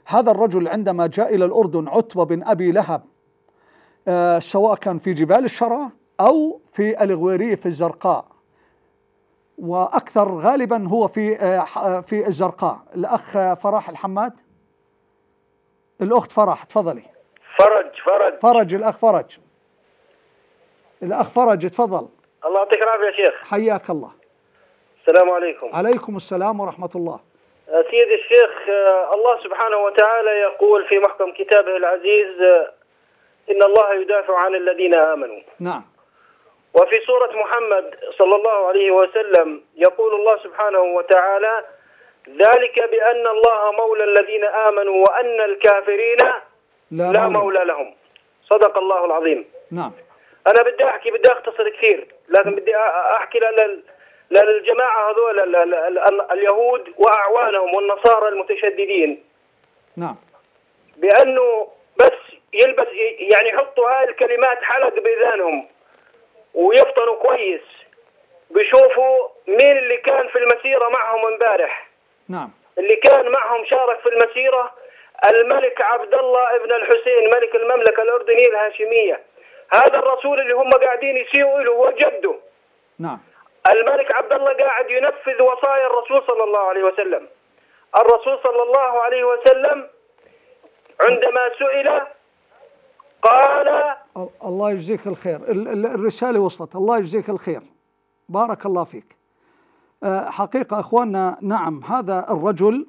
Speaker 1: هذا الرجل عندما جاء إلى الأردن عتبة بن أبي لهب آه سواء كان في جبال الشرى أو في الغويرية في الزرقاء وأكثر غالبا هو في آه آه، في الزرقاء الأخ آه، فرح الحماد. الأخت فرح تفضلي.
Speaker 3: فرج فرج.
Speaker 1: فرج الأخ فرج. الأخ فرج تفضل.
Speaker 3: الله يعطيك العافية يا شيخ.
Speaker 1: حياك الله.
Speaker 3: السلام عليكم.
Speaker 1: عليكم السلام ورحمة الله.
Speaker 3: آه، سيدي الشيخ الله سبحانه وتعالى يقول في محكم كتابه العزيز إن الله يدافع عن الذين آمنوا.
Speaker 1: نعم.
Speaker 3: وفي سورة محمد صلى الله عليه وسلم يقول الله سبحانه وتعالى ذلك بأن الله مولى الذين آمنوا وأن الكافرين
Speaker 1: لا,
Speaker 3: لا
Speaker 1: مولى.
Speaker 3: لهم. صدق الله العظيم.
Speaker 1: نعم.
Speaker 3: أنا بدي أحكي بدي أختصر كثير لكن بدي أ- أحكي لل- للجماعة هذول ال- ال- ال- اليهود وأعوانهم والنصارى المتشددين.
Speaker 1: نعم.
Speaker 3: بأنه بس يلبس يعني يحطوا هاي الكلمات حلق بإذانهم. ويفطنوا كويس بيشوفوا مين اللي كان في المسيرة معهم امبارح.
Speaker 1: نعم.
Speaker 3: اللي كان معهم شارك في المسيرة الملك عبد الله ابن الحسين ملك المملكة الأردنية الهاشمية. هذا الرسول اللي هم قاعدين يسيئوا له هو جده.
Speaker 1: نعم.
Speaker 3: الملك عبد الله قاعد ينفذ وصايا الرسول صلى الله عليه وسلم. الرسول صلى الله عليه وسلم عندما سئل قال
Speaker 1: ال- الله يجزيك الخير. ال- ال- الرسالة وصلت. الله يجزيك الخير. بارك الله فيك. حقيقة أخواننا نعم هذا الرجل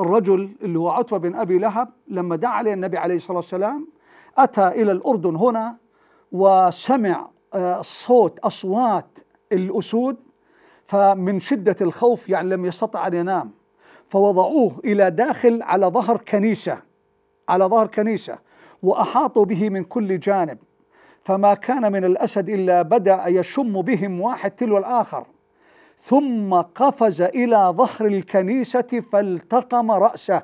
Speaker 1: الرجل اللي هو عتبة بن أبي لهب لما دعا عليه النبي عليه الصلاة والسلام أتى إلى الأردن هنا وسمع صوت أصوات الأسود فمن شدة الخوف يعني لم يستطع أن ينام فوضعوه إلى داخل على ظهر كنيسة على ظهر كنيسة وأحاطوا به من كل جانب. فما كان من الأسد إلا بدأ يشم بهم واحد تلو الآخر. ثم قفز إلى ظهر الكنيسة فالتقم رأسه.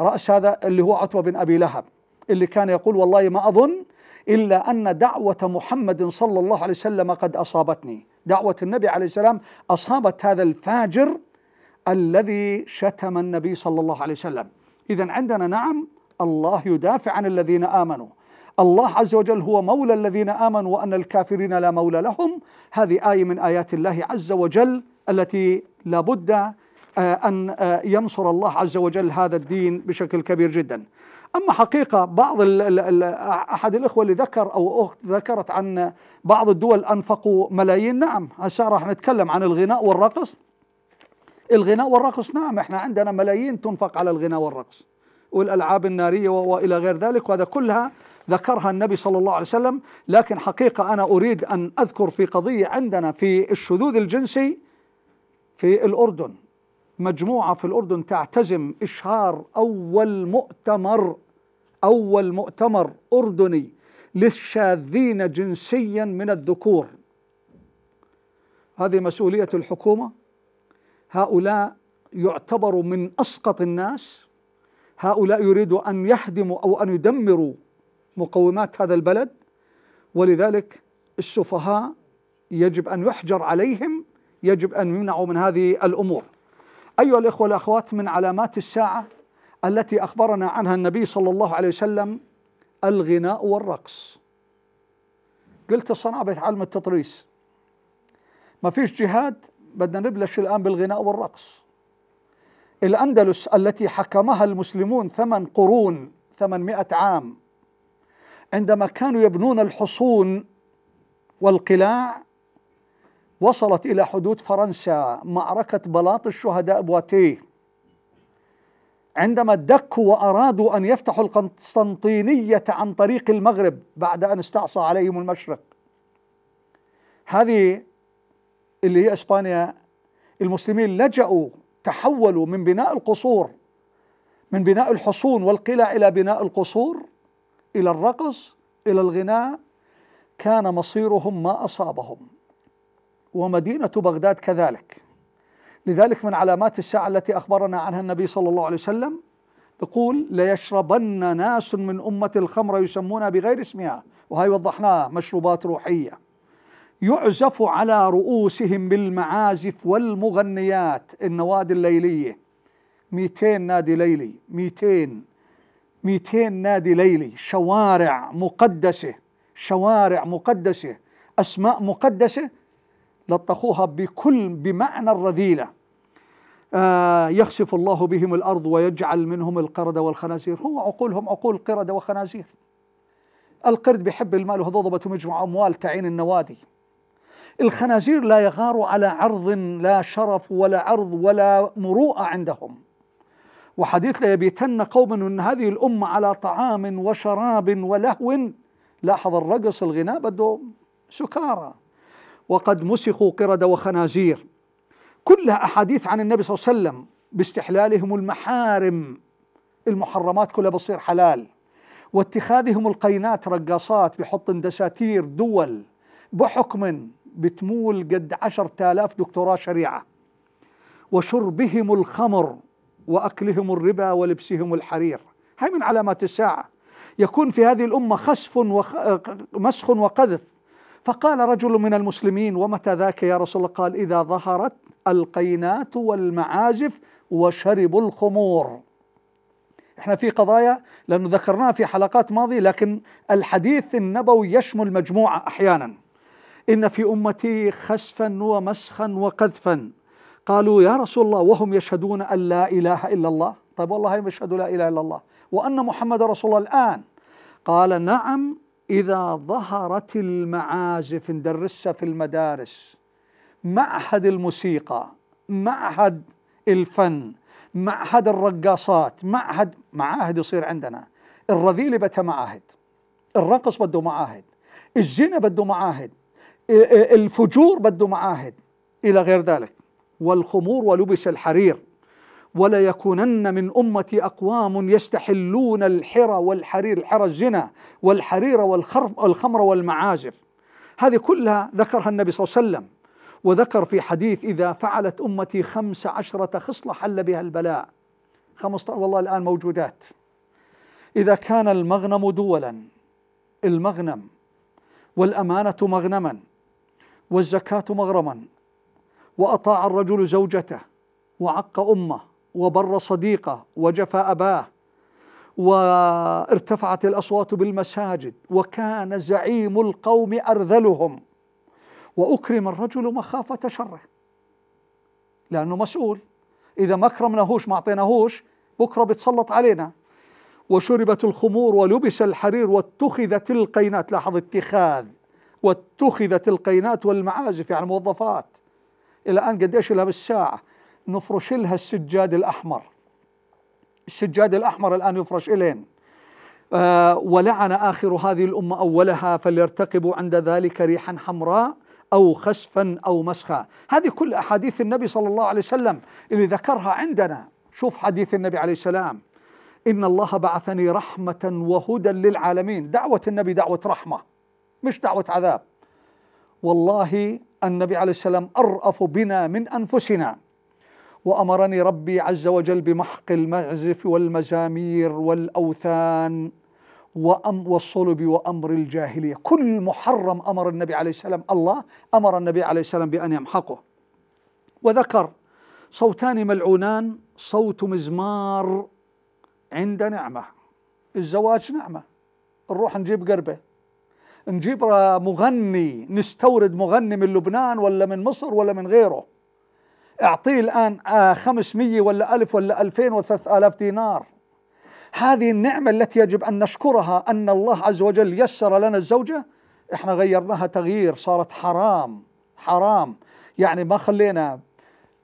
Speaker 1: رأس هذا اللي هو عتبة بن أبي لهب اللي كان يقول والله ما أظن إلا أن دعوة محمد صلى الله عليه وسلم قد أصابتني. دعوة النبي عليه السلام أصابت هذا الفاجر الذي شتم النبي صلى الله عليه وسلم. إذا عندنا نعم الله يدافع عن الذين آمنوا. الله عز وجل هو مولى الذين آمنوا وأن الكافرين لا مولى لهم. هذه آية من آيات الله عز وجل التي لابد آه، أن آه، ينصر الله عز وجل هذا الدين بشكل كبير جدا. أما حقيقة بعض ال ال أحد الإخوة اللي ذكر أو أخت ذكرت عن بعض الدول أنفقوا ملايين. نعم هسه راح نتكلم عن الغناء والرقص. الغناء والرقص نعم إحنا عندنا ملايين تنفق على الغناء والرقص والألعاب النارية وإلى غير ذلك وهذا كلها ذكرها النبي صلى الله عليه وسلم لكن حقيقة أنا أريد أن أذكر في قضية عندنا في الشذوذ الجنسي في الأردن. مجموعة في الأردن تعتزم إشهار أول مؤتمر أول مؤتمر أردني للشاذين جنسيا من الذكور. هذه مسؤولية الحكومة. هؤلاء يعتبروا من أسقط الناس. هؤلاء يريدوا أن يهدموا أو أن يدمروا مقومات هذا البلد ولذلك السفهاء يجب أن يحجر عليهم يجب أن يمنعوا من هذه الأمور. أيها الإخوة والأخوات من علامات الساعة التي أخبرنا عنها النبي صلى الله عليه وسلم الغناء والرقص. قلت صنعة علم التطريس. ما فيش جهاد بدنا نبلش الآن بالغناء والرقص. الأندلس التي حكمها المسلمون ثمان قرون ثمانمائة عام عندما كانوا يبنون الحصون والقلاع وصلت إلى حدود فرنسا معركة بلاط الشهداء بواتيه. عندما دكوا وأرادوا أن يفتحوا القسطنطينية عن طريق المغرب بعد أن استعصى عليهم المشرق. هذه اللي هي إسبانيا. المسلمين لجأوا تحولوا من بناء القصور من بناء الحصون والقلع إلى بناء القصور. إلى الرقص إلى الغناء كان مصيرهم ما أصابهم. ومدينة بغداد كذلك. لذلك من علامات الساعة التي أخبرنا عنها النبي صلى الله عليه وسلم يقول ليشربن ناس من أمة الخمر يسمونها بغير اسمها. وهي وضحناها مشروبات روحية. يعزف على رؤوسهم بالمعازف والمغنيات النوادي الليلية. 200 نادي ليلي 200 200 نادي ليلي شوارع مقدسة شوارع مقدسة أسماء مقدسة لطخوها بكل بمعنى الرذيلة. آه يخسف الله بهم الأرض ويجعل منهم القردة والخنازير. هو عقولهم عقول قردة وخنازير. القرد بيحب المال وهذول يجمع أموال تعين النوادي. الخنازير لا يغار على عرض لا شرف ولا عرض ولا مروءة عندهم. وحديث لا يبيتن قوم أن هذه الأمة على طعام وشراب ولهو. لاحظ الرقص الغناء بده سكارى. وقد مسخوا قردة وخنازير. كلها أحاديث عن النبي صلى الله عليه وسلم باستحلالهم المحارم. المحرمات كلها بتصير حلال. واتخاذهم القينات رقاصات بحط دساتير دول. بحكم بتمول قد عشرة آلاف دكتوراه شريعة. وشربهم الخمر. وأكلهم الربا ولبسهم الحرير. هاي من علامات الساعة. يكون في هذه الأمة خسف ومسخ وقذف. فقال رجل من المسلمين ومتى ذاك يا رسول الله؟ قال إذا ظهرت القينات والمعازف وشربوا الخمور. إحنا في قضايا لأنه ذكرناها في حلقات ماضية لكن الحديث النبوي يشمل مجموعة أحيانا. إن في أمتي خسفا ومسخا وقذفا. قالوا يا رسول الله وهم يشهدون أن لا إله إلا الله. طيب والله يشهدوا لا إله إلا الله. وأن محمد رسول الله الآن. قال نعم إذا ظهرت المعازف ندرسها في المدارس. معهد الموسيقى معهد الفن معهد الرقاصات معهد معاهد يصير عندنا. الرذيلة بدها معاهد الرقص بده معاهد الزنا بده معاهد الفجور بده معاهد إلى غير ذلك. والخمور ولبس الحرير. ولا يكونن من أمتي أقوام يستحلون الحرى والحرير الحرى الزنا والحرير والخمر والمعازف. هذه كلها ذكرها النبي صلى الله عليه وسلم. وذكر في حديث إذا فعلت أمتي خمس عشرة خصلة حل بها البلاء. خمسة والله الآن موجودات. إذا كان المغنم دولا المغنم والأمانة مغنما والزكاة مغرما وأطاع الرجل زوجته وعق أمه وبر صديقه وجفى أباه وارتفعت الأصوات بالمساجد وكان زعيم القوم أرذلهم. وأكرم الرجل مخافة شره لأنه مسؤول. إذا ما أكرمناهوش ما أعطيناهوش بكرة بتسلط علينا. وشربت الخمور ولبس الحرير واتخذت القينات لاحظ اتخاذ واتخذت القينات والمعازف يعني موظفات إلى الآن قديش لها بالساعة. نفرش لها السجاد الأحمر. السجاد الأحمر الآن يفرش إلين. آه ولعن آخر هذه الأمة أولها فليرتقبوا عند ذلك ريحا حمراء أو خسفا أو مسخا. هذه كل أحاديث النبي صلى الله عليه وسلم اللي ذكرها عندنا. شوف حديث النبي عليه السلام. إن الله بعثني رحمة وهدى للعالمين. دعوة النبي دعوة رحمة مش دعوة عذاب. والله النبي عليه السلام أرأف بنا من أنفسنا. وأمرني ربي عز وجل بمحق المعزف والمزامير والأوثان وأم والصلب وأمر الجاهلية. كل محرم أمر النبي عليه السلام. الله أمر النبي عليه السلام بأن يمحقه. وذكر صوتان ملعونان صوت مزمار عند نعمة. الزواج نعمة. نروح نجيب قربة. نجيب مغني نستورد مغني من لبنان ولا من مصر ولا من غيره. اعطيه الآن 500 ولا ألف ولا ألفين وثلاث آلاف دينار. هذه النعمة التي يجب أن نشكرها أن الله عز وجل يسر لنا الزوجة. إحنا غيرناها تغيير صارت حرام حرام. يعني ما خلينا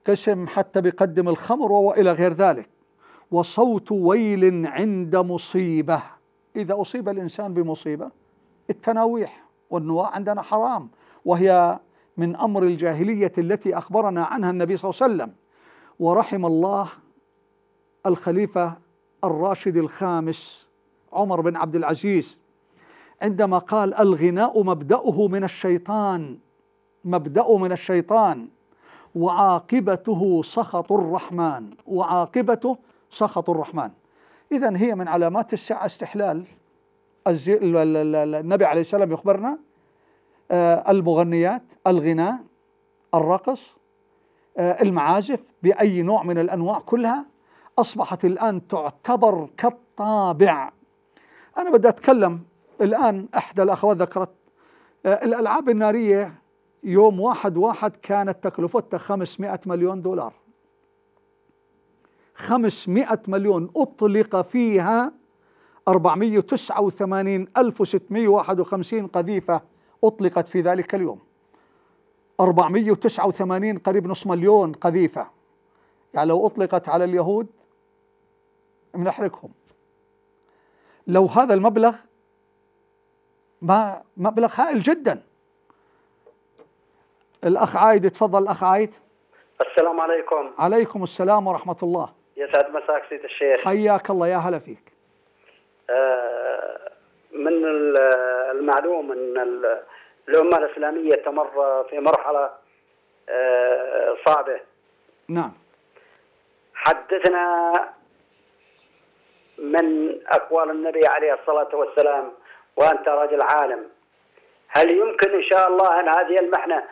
Speaker 1: قسم حتى بيقدم الخمر وإلى غير ذلك. وصوت ويل عند مصيبة. إذا أصيب الإنسان بمصيبة التناويح والنواء عندنا حرام وهي من أمر الجاهلية التي أخبرنا عنها النبي صلى الله عليه وسلم. ورحم الله الخليفة الراشد الخامس عمر بن عبد العزيز عندما قال الغناء مبدأه من الشيطان مبدأه من الشيطان وعاقبته سخط الرحمن وعاقبته سخط الرحمن. إذا هي من علامات الساعة استحلال النبي عليه السلام يخبرنا آه، المغنيات الغناء الرقص آه، المعازف بأي نوع من الأنواع كلها أصبحت الآن تعتبر كالطابع. أنا بدي أتكلم الآن إحدى الأخوات ذكرت آه، الألعاب النارية يوم واحد واحد كانت تكلفتها 500 مليون دولار. 500 مليون أطلق فيها 489651 قذيفة أطلقت في ذلك اليوم. 489 قريب نصف مليون قذيفة. يعني لو أطلقت على اليهود بنحرقهم. لو هذا المبلغ ما مبلغ هائل جدا. الأخ عايد تفضل الأخ عايد.
Speaker 4: السلام عليكم.
Speaker 1: عليكم السلام ورحمة الله.
Speaker 4: يسعد مساك سيد الشيخ.
Speaker 1: حياك الله يا هلا فيك.
Speaker 4: من المعلوم أن الأمة الإسلامية تمر في مرحلة آه، صعبة.
Speaker 1: نعم.
Speaker 4: حدثنا من أقوال النبي عليه الصلاة والسلام وأنت رجل عالم. هل يمكن إن شاء الله أن هذه المحنة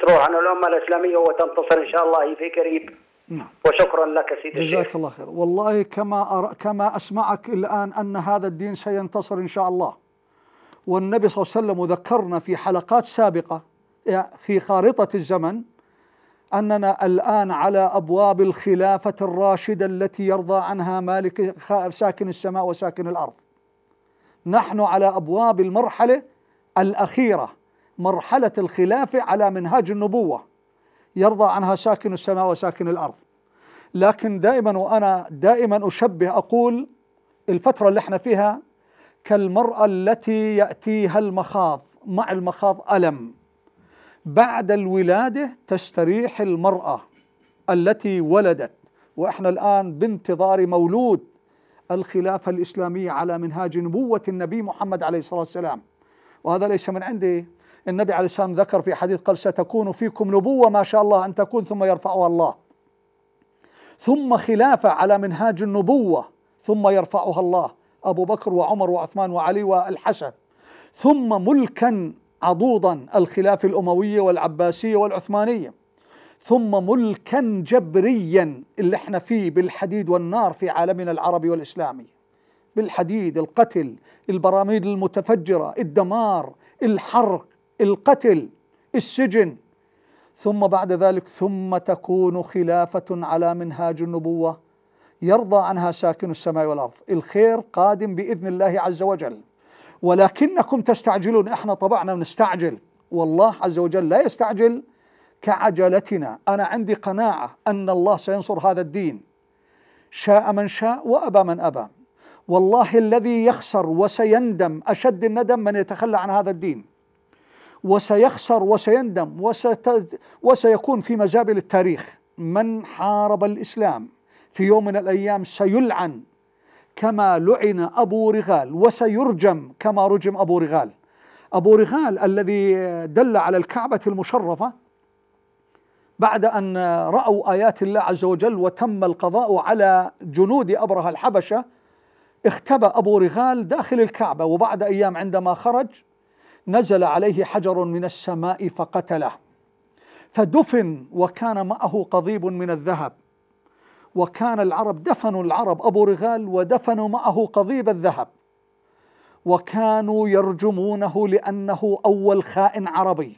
Speaker 4: تروح عن الأمة الإسلامية وتنتصر إن شاء الله في قريب؟
Speaker 1: نعم.
Speaker 4: وشكرا لك سيدي الشيخ.
Speaker 1: جزاك الله خير والله كما أرى كما أسمعك الآن أن هذا الدين سينتصر إن شاء الله. والنبي صلى الله عليه وسلم ذكرنا في حلقات سابقة في خارطة الزمن أننا الآن على أبواب الخلافة الراشدة التي يرضى عنها مالك ساكن السماء وساكن الأرض. نحن على أبواب المرحلة الأخيرة مرحلة الخلافة على منهاج النبوة. يرضى عنها ساكن السماء وساكن الأرض. لكن دائما وأنا دائما أشبه أقول الفترة اللي إحنا فيها كالمرأة التي يأتيها المخاض مع المخاض ألم. بعد الولادة تستريح المرأة التي ولدت. وإحنا الآن بانتظار مولود الخلافة الإسلامية على منهاج نبوة النبي محمد عليه الصلاة والسلام. وهذا ليس من عندي النبي عليه السلام ذكر في حديث قال ستكون فيكم نبوة ما شاء الله أن تكون ثم يرفعها الله. ثم خلافة على منهاج النبوة ثم يرفعها الله أبو بكر وعمر وعثمان وعلي والحسن. ثم ملكا عضوضا الخلافة الأموية والعباسية والعثمانية. ثم ملكا جبريا اللي إحنا فيه بالحديد والنار في عالمنا العربي والإسلامي. بالحديد القتل البراميل المتفجرة الدمار الحرق القتل السجن. ثم بعد ذلك ثم تكون خلافة على منهاج النبوة يرضى عنها ساكن السماء والأرض. الخير قادم بإذن الله عز وجل. ولكنكم تستعجلون. إحنا طبعنا نستعجل. والله عز وجل لا يستعجل كعجلتنا. أنا عندي قناعة أن الله سينصر هذا الدين. شاء من شاء وأبى من أبى. والله الذي يخسر وسيندم أشد الندم من يتخلى عن هذا الدين. وسيخسر وسيندم وست وسيكون في مزابل التاريخ. من حارب الإسلام في يوم من الأيام سيلعن كما لعن أبو رغال وسيرجم كما رجم أبو رغال. أبو رغال الذي دل على الكعبة المشرفة بعد أن رأوا آيات الله عز وجل وتم القضاء على جنود ابره الحبشة اختبى أبو رغال داخل الكعبة وبعد أيام عندما خرج نزل عليه حجر من السماء فقتله فدفن وكان معه قضيب من الذهب وكان العرب دفنوا العرب أبو رغال ودفنوا معه قضيب الذهب وكانوا يرجمونه لأنه أول خائن عربي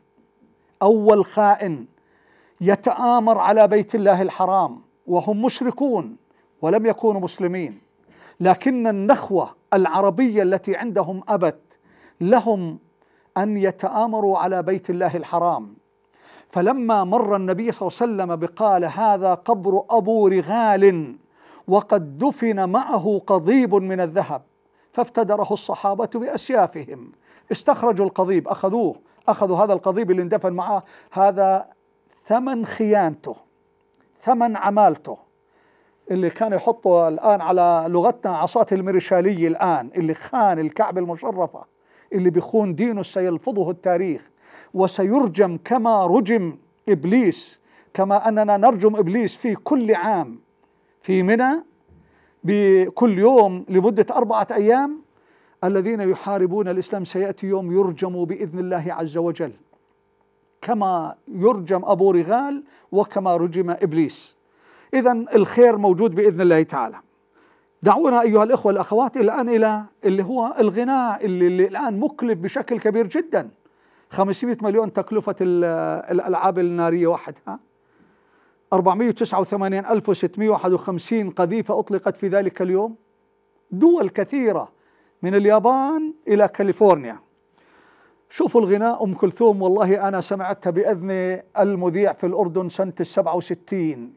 Speaker 1: أول خائن يتآمر على بيت الله الحرام وهم مشركون ولم يكونوا مسلمين لكن النخوة العربية التي عندهم أبت لهم أن يتآمروا على بيت الله الحرام. فلما مر النبي صلى الله عليه وسلم بقال هذا قبر أبو رغال وقد دفن معه قضيب من الذهب فافتدره الصحابة بأسيافهم. استخرجوا القضيب أخذوه أخذوا هذا القضيب اللي اندفن معه. هذا ثمن خيانته ثمن عمالته. اللي كان يحطه الآن على لغتنا عصاة المرشالية الآن اللي خان الكعبة المشرفة. اللي بيخون دينه سيلفظه التاريخ وسيرجم كما رجم إبليس كما أننا نرجم إبليس في كل عام. في منى بكل يوم لمدة أربعة أيام الذين يحاربون الإسلام سيأتي يوم يرجموا بإذن الله عز وجل. كما يرجم أبو رغال وكما رجم إبليس. إذا الخير موجود بإذن الله تعالى. دعونا أيها الإخوة الأخوات الآن إلى اللي هو الغناء اللي, اللي الآن مكلف بشكل كبير جدا. 500 مليون تكلفة الألعاب النارية وحدها 489651 قذيفة أطلقت في ذلك اليوم. دول كثيرة من اليابان إلى كاليفورنيا. شوفوا الغناء أم كلثوم والله أنا سمعتها بأذن المذيع في الأردن سنة السبعة وستين.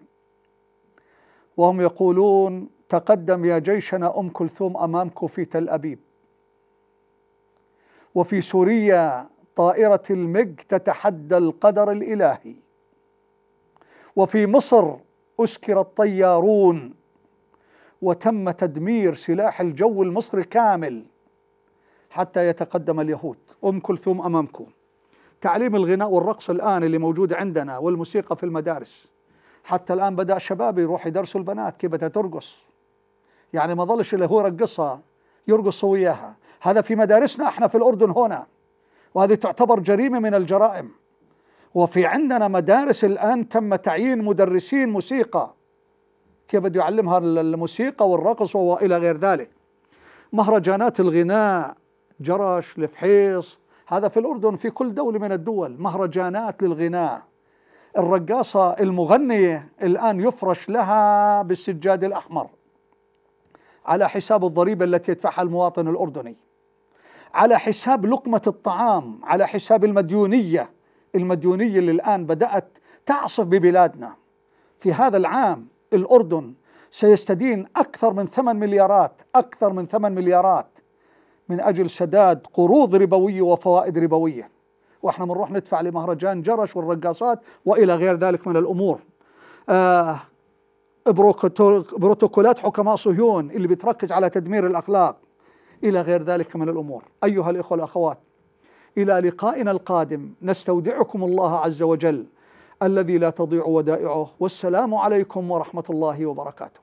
Speaker 1: وهم يقولون تقدم يا جيشنا أم كلثوم أمامكم في تل أبيب. وفي سوريا طائرة المج تتحدى القدر الإلهي. وفي مصر أسكر الطيارون وتم تدمير سلاح الجو المصري كامل حتى يتقدم اليهود. أم كلثوم أمامكم. تعليم الغناء والرقص الآن اللي موجود عندنا والموسيقى في المدارس. حتى الآن بدأ شباب يروح يدرسوا البنات كيف ترقص. يعني ما ظلش اللي هو يرقصها يرقص وياها هذا في مدارسنا إحنا في الأردن هنا وهذه تعتبر جريمة من الجرائم. وفي عندنا مدارس الآن تم تعيين مدرسين موسيقى. كيف بده يعلمها الموسيقى والرقص وإلى غير ذلك. مهرجانات الغناء جرش الفحيص هذا في الأردن في كل دولة من الدول مهرجانات للغناء. الرقاصة المغنية الآن يفرش لها بالسجاد الأحمر. على حساب الضريبة التي يدفعها المواطن الأردني على حساب لقمة الطعام على حساب المديونية. المديونية اللي الآن بدأت تعصف ببلادنا. في هذا العام الأردن سيستدين أكثر من ثمان مليارات أكثر من ثمان مليارات من أجل سداد قروض ربوية وفوائد ربوية. وإحنا بنروح ندفع لمهرجان جرش والرقاصات وإلى غير ذلك من الأمور. آه بروتوكولات حكماء صهيون اللي بتركز على تدمير الأخلاق. إلى غير ذلك من الأمور. أيها الإخوة الأخوات إلى لقائنا القادم نستودعكم الله عز وجل الذي لا تضيع ودائعه. والسلام عليكم ورحمة الله وبركاته.